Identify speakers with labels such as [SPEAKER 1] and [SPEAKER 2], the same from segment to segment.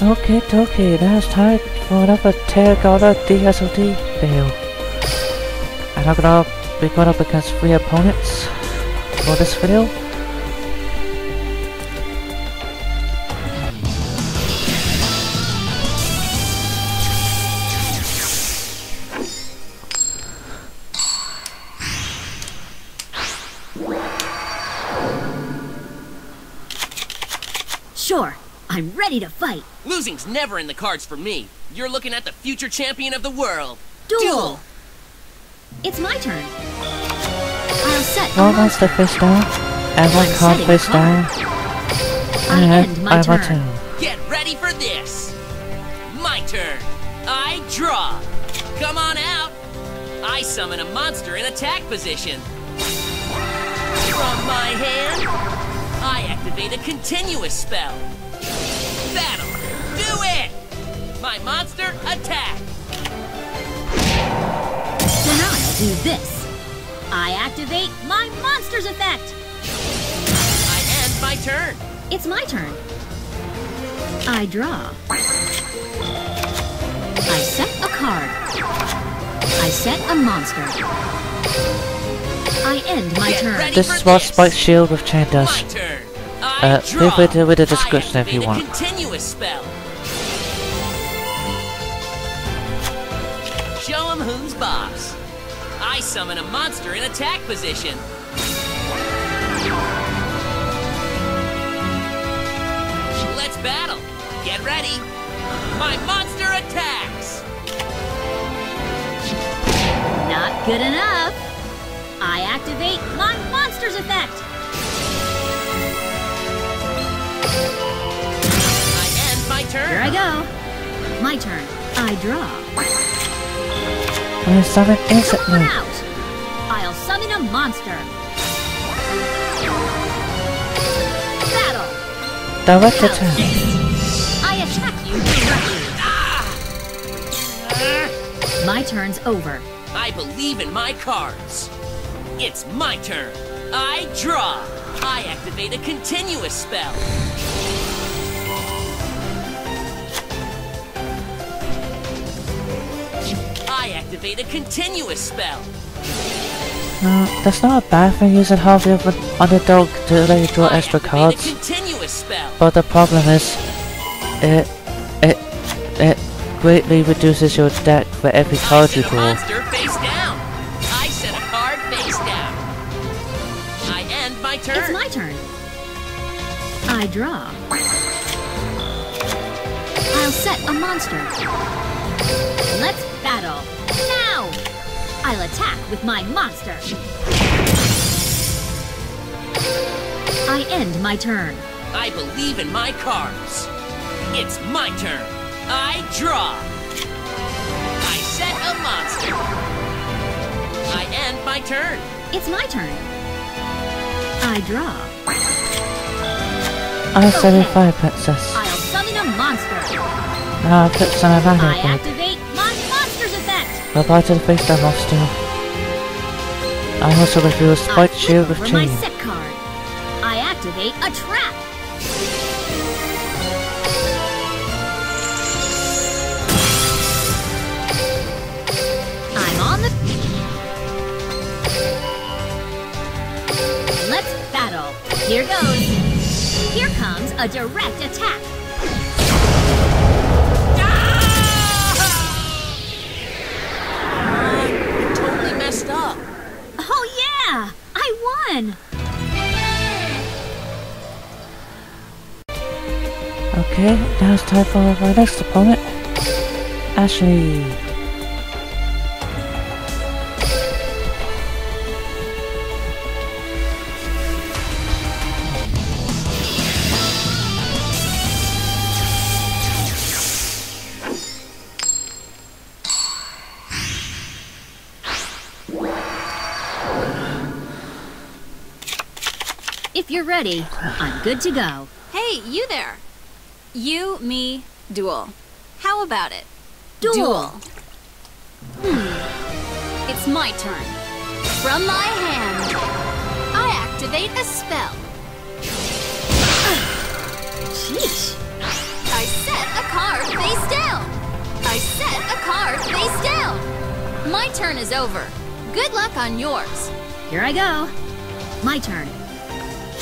[SPEAKER 1] Okay, okay, now it's time for another Tea Gardner DSOD fail. And I'm gonna be going up against three opponents for this video.
[SPEAKER 2] Sure, I'm ready to fight.
[SPEAKER 3] Losing's never in the cards for me. You're looking at the future champion of the world.
[SPEAKER 2] Duel! It's my turn. I'll set a
[SPEAKER 1] One monster
[SPEAKER 2] monster.
[SPEAKER 1] face down, and one
[SPEAKER 2] I'm
[SPEAKER 1] card
[SPEAKER 2] setting a
[SPEAKER 1] face down,
[SPEAKER 2] card. I end my
[SPEAKER 1] I'm a
[SPEAKER 2] turn.
[SPEAKER 1] turn.
[SPEAKER 3] Get ready for this. My turn. I draw. Come on out. I summon a monster in attack position. From my hand, I activate a continuous spell. Battle. Do it. My monster attack.
[SPEAKER 2] Then I'll do this. I activate my monster's effect.
[SPEAKER 3] I end my turn.
[SPEAKER 2] It's my turn. I draw. I set a card. I set a monster. I end my
[SPEAKER 3] Get
[SPEAKER 2] turn.
[SPEAKER 1] This
[SPEAKER 3] for
[SPEAKER 1] is what. Spike Shield with Chain
[SPEAKER 3] My
[SPEAKER 1] does. Uh,
[SPEAKER 3] draw.
[SPEAKER 1] leave it with the description if you
[SPEAKER 3] a
[SPEAKER 1] want.
[SPEAKER 3] Continuous spell. Show 'em who's boss. I summon a monster in attack position. Let's battle. Get ready. My monster attacks.
[SPEAKER 2] Not good enough. I activate my monster's effect.
[SPEAKER 3] I end my turn.
[SPEAKER 2] Here I go. My turn. I draw.
[SPEAKER 1] I'm gonna summon
[SPEAKER 2] Come on
[SPEAKER 1] instantly.
[SPEAKER 2] out. I'll summon a monster. Battle.
[SPEAKER 1] Direct attack.
[SPEAKER 2] I attack you directly. My turn's over.
[SPEAKER 3] I believe in my cards. It's my turn. I draw. I activate a continuous spell. Activate a continuous spell.
[SPEAKER 1] No, that's not a bad thing using Harvey of an underdog to let you draw
[SPEAKER 3] I
[SPEAKER 1] extra
[SPEAKER 3] activate
[SPEAKER 1] cards.
[SPEAKER 3] a continuous spell.
[SPEAKER 1] But the problem is, it, it, it greatly reduces your deck for every
[SPEAKER 3] I
[SPEAKER 1] card you
[SPEAKER 3] set a
[SPEAKER 1] draw.
[SPEAKER 3] face down. I set a card face down. I end my turn.
[SPEAKER 2] It's my turn. I draw. I'll set a monster. Let's battle. Now! I'll attack with my monster. I end my turn.
[SPEAKER 3] I believe in my cards. It's my turn. I draw. I set a monster. I end my turn.
[SPEAKER 2] It's my turn. I draw.
[SPEAKER 1] I said a fire princess.
[SPEAKER 2] I'll summon a monster.
[SPEAKER 1] Now I put some of that in.
[SPEAKER 2] activate my monster's
[SPEAKER 1] Goodbye to the face down monster. I also reveal
[SPEAKER 2] I
[SPEAKER 1] Spike Shield with Chain.
[SPEAKER 2] set card. I activate a trap. I'm on the. Let's battle. Here goes. Here comes a direct attack. Yeah! I won!
[SPEAKER 1] Okay, now it's time for my next opponent. Ashley.
[SPEAKER 2] ready, I'm good to go.
[SPEAKER 4] Hey, you there. You, me, duel. How about it?
[SPEAKER 2] Duel. duel.
[SPEAKER 4] Hmm. It's my turn. From my hand, I activate a spell.
[SPEAKER 2] Sheesh.
[SPEAKER 4] I set a card face down. I set a card face down. My turn is over. Good luck on yours.
[SPEAKER 2] Here I go. My turn.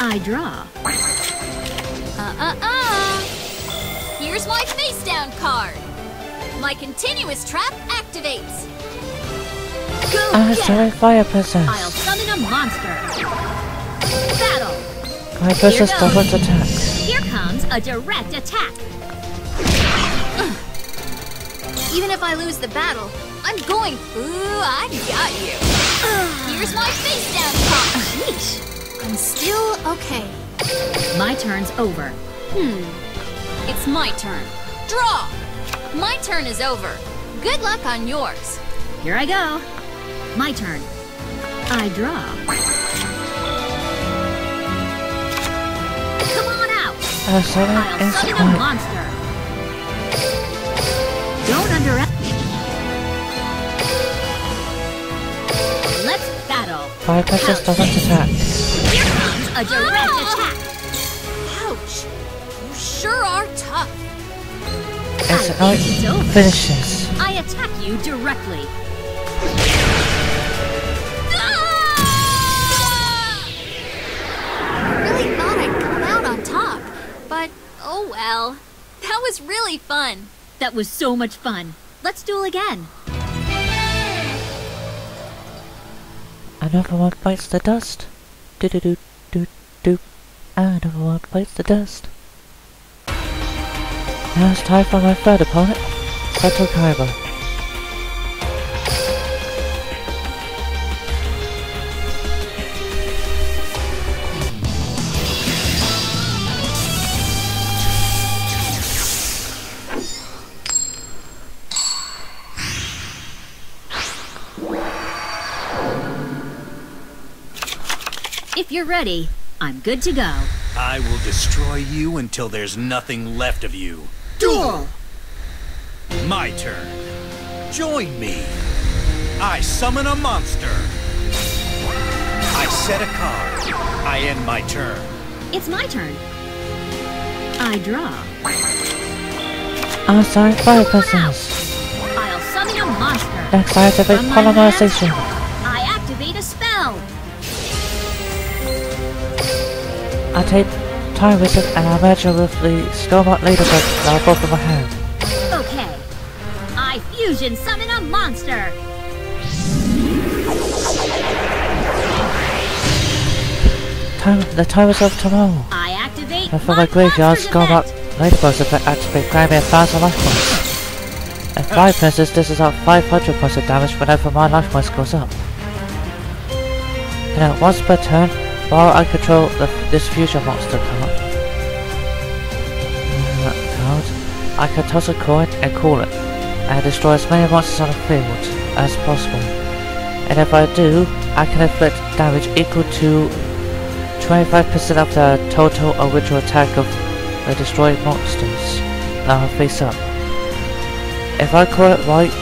[SPEAKER 2] I draw.
[SPEAKER 4] Uh-uh-uh. Here's my face down card. My continuous trap activates.
[SPEAKER 2] Go get
[SPEAKER 1] sorry. Fire Princess.
[SPEAKER 2] I'll summon a monster. Battle.
[SPEAKER 1] Fire
[SPEAKER 2] goes.
[SPEAKER 1] doubles attack.
[SPEAKER 2] Here comes a direct attack.
[SPEAKER 4] Even if I lose the battle, I'm going. Ooh, I got you. Here's my face down card. I'm still okay.
[SPEAKER 2] My turn's over.
[SPEAKER 4] Hmm. It's my turn. Draw. My turn is over. Good luck on yours.
[SPEAKER 2] Here I go. My turn. I draw. Come on out.
[SPEAKER 1] Sorry,
[SPEAKER 2] I'll summon a monster.
[SPEAKER 1] Fire
[SPEAKER 2] Ouch.
[SPEAKER 1] doesn't attack.
[SPEAKER 2] A direct
[SPEAKER 4] Ah!
[SPEAKER 2] attack.
[SPEAKER 4] Ouch. You sure are tough.
[SPEAKER 1] It's
[SPEAKER 2] I over.
[SPEAKER 1] finishes.
[SPEAKER 2] I attack you directly.
[SPEAKER 4] Ah! Really thought I'd come out on top, but oh well. That was really fun.
[SPEAKER 2] That was so much fun. Let's duel again.
[SPEAKER 1] Another one bites the dust. Do do do do do. Another one bites the dust. Now it's time for my third opponent, Seto Kaiba.
[SPEAKER 2] If you're ready, I'm good to go.
[SPEAKER 5] I will destroy you until there's nothing left of you.
[SPEAKER 2] Duel!
[SPEAKER 5] My turn. Join me. I summon a monster. I set a card. I end my turn.
[SPEAKER 2] It's my turn. I draw.
[SPEAKER 1] Ah, sorry, Fire Princess.
[SPEAKER 2] I'll summon a monster.
[SPEAKER 1] That's Next, I activate
[SPEAKER 2] From I
[SPEAKER 1] take Time Wizard and I merge it with the Skullmark Ladybug that I bought from my hand.
[SPEAKER 2] Okay. I fusion summon a monster.
[SPEAKER 1] Time, the Time Wizard of Tomorrow.
[SPEAKER 2] I activate
[SPEAKER 1] And from
[SPEAKER 2] my
[SPEAKER 1] graveyard,
[SPEAKER 2] event.
[SPEAKER 1] Ladybugs effect activate grant me a thousand life points. At Fire Princess, this is up 500 points of damage whenever my life points goes up. And at once per turn, while I control the, this fusion monster card, uh, card, I can toss a coin and call it, and destroy as many monsters on the field as possible. And if I do, I can inflict damage equal to 25% of the total original attack of the destroyed monsters that I face up. If I call it right,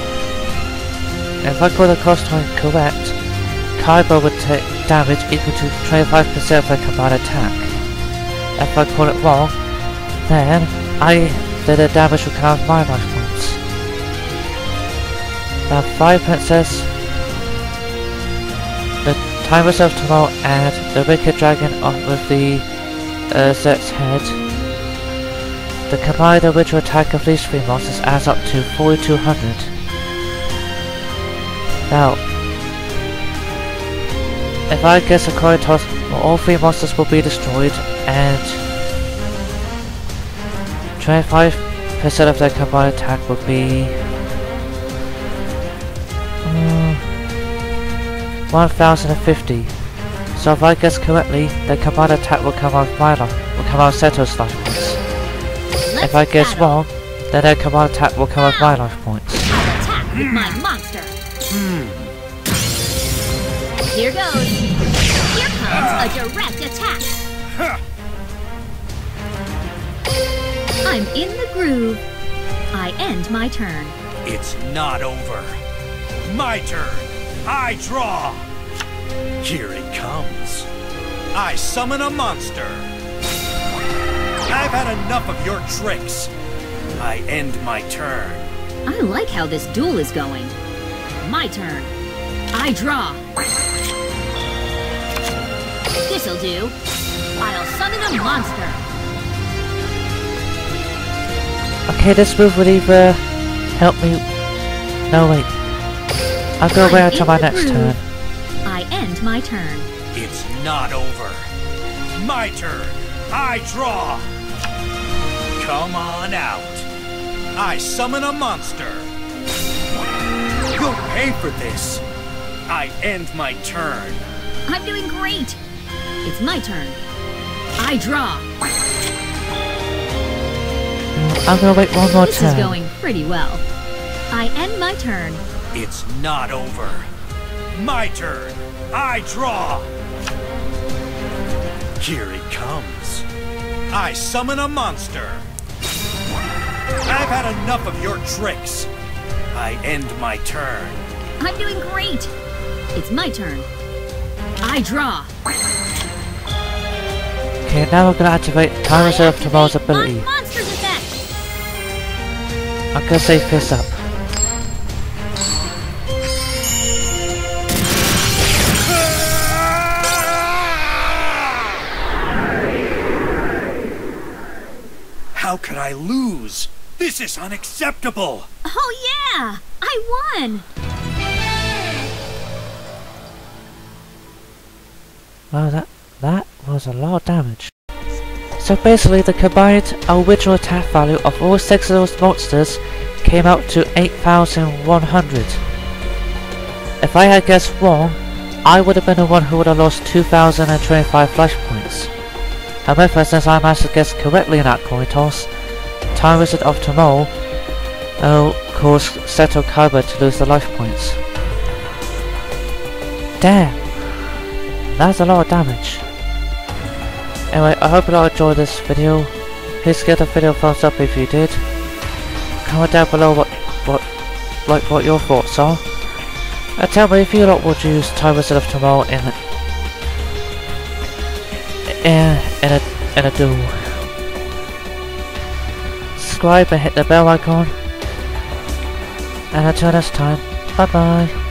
[SPEAKER 1] if I call the cost time correct, Kaiba would take damage equal to 25% of the combined attack. If I call it wrong, then I then the damage will count my life points. Now Fire Princess, the Time Wizard of Tomorrow and the Wicked Dragon on with the uh, head. The combined original attack of these three monsters adds up to 4200. Now, if I guess a coin toss, all three monsters will be destroyed and 25% of their combined attack will be um, 1050. So if I guess correctly, the combined attack will come out of my life, will come out of Seto's life points. If I guess wrong, then their combined attack will come out of my life points.
[SPEAKER 2] Attack with my monster. Here goes. A direct attack. I'm in the groove. I end my turn.
[SPEAKER 5] It's not over. My turn. I draw. Here it comes. I summon a monster. I've had enough of your tricks. I end my turn.
[SPEAKER 2] I like how this duel is going. My turn. I draw. This'll do. I'll summon a monster.
[SPEAKER 1] Okay, this move would either help me... No, wait. I'll go
[SPEAKER 2] I'm
[SPEAKER 1] away until my next
[SPEAKER 2] groove.
[SPEAKER 1] turn.
[SPEAKER 2] I end my turn.
[SPEAKER 5] It's not over. My turn. I draw. Come on out. I summon a monster. You'll pay for this. I end my turn.
[SPEAKER 2] I'm doing great. It's my turn. I draw.
[SPEAKER 1] I'm gonna wait one more
[SPEAKER 2] This
[SPEAKER 1] turn.
[SPEAKER 2] is going pretty well. I end my turn.
[SPEAKER 5] It's not over. My turn. I draw. Here he comes. I summon a monster. I've had enough of your tricks. I end my turn.
[SPEAKER 2] I'm doing great. It's my turn. I draw.
[SPEAKER 1] Okay, now we're gonna activate Time
[SPEAKER 2] Wizard
[SPEAKER 1] of Tomorrow's ability.
[SPEAKER 2] My monster's effect.
[SPEAKER 1] I'm gonna say fist up.
[SPEAKER 5] How could I lose? This is unacceptable.
[SPEAKER 2] Oh yeah! I won!
[SPEAKER 1] Wow, that was a lot of damage. So basically, the combined original attack value of all six of those monsters came out to 8,100. If I had guessed wrong, I would have been the one who would have lost 2,025 flash points. However, since I managed to guess correctly in that coin toss, Time Wizard of Tomorrow will cause Seto Kaiba to lose the life points. Damn! That's a lot of damage. Anyway, I hope you all enjoyed this video. Please give the video a thumbs up if you did. Comment down below what what like what your thoughts are. And tell me if you lot would use Time Wizard of Tomorrow in in, in a in a duel. Subscribe and hit the bell icon. And until next time, bye bye.